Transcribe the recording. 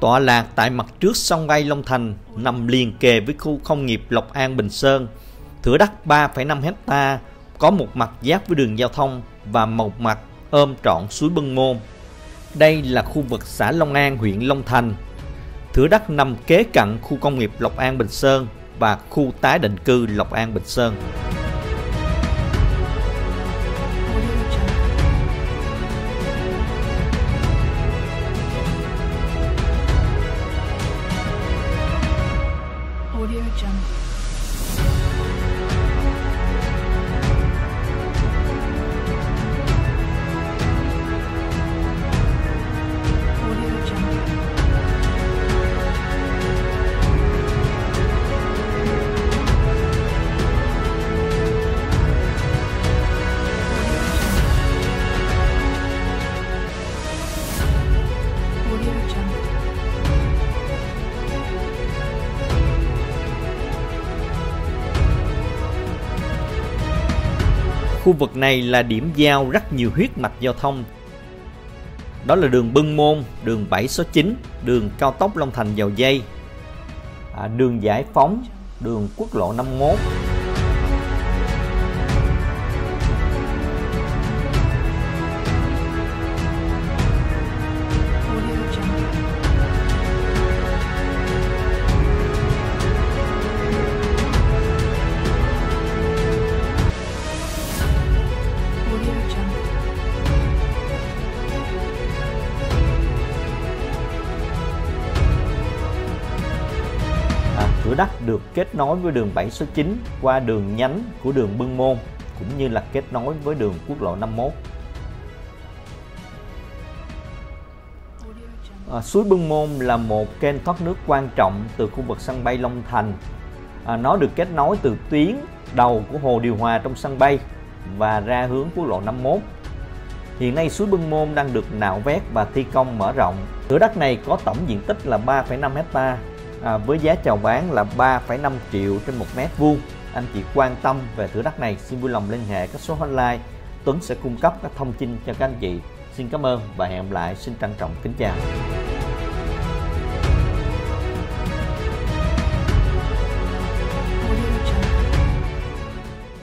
tọa lạc tại mặt trước sông bay Long Thành, nằm liền kề với khu công nghiệp Lộc An Bình Sơn. Thửa đất 3,5 hecta có một mặt giáp với đường giao thông và một mặt ôm trọn suối Bân Môn. Đây là khu vực xã Long An, huyện Long Thành. Thửa đất nằm kế cận khu công nghiệp Lộc An Bình Sơn và khu tái định cư Lộc An Bình Sơn. Podcast. Khu vực này là điểm giao rất nhiều huyết mạch giao thông. Đó là đường Bưng Môn, đường 7 số 9, đường cao tốc Long Thành Dầu Dây, à, đường Giải Phóng, đường quốc lộ 51. Cửa thửa đất được kết nối với đường 7 số 9 qua đường nhánh của đường Bưng Môn cũng như là kết nối với đường quốc lộ 51. À, suối Bưng Môn là một kênh thoát nước quan trọng từ khu vực sân bay Long Thành. À, nó được kết nối từ tuyến đầu của hồ điều hòa trong sân bay và ra hướng quốc lộ 51. Hiện nay suối Bưng Môn đang được nạo vét và thi công mở rộng. Thửa đất này có tổng diện tích là 3,5 hectare à, với giá chào bán là 3,5 triệu trên một mét vuông. Anh chị quan tâm về thửa đất này xin vui lòng liên hệ các số hotline. Tuấn sẽ cung cấp các thông tin cho các anh chị. Xin cảm ơn và hẹn gặp lại. Xin trân trọng kính chào.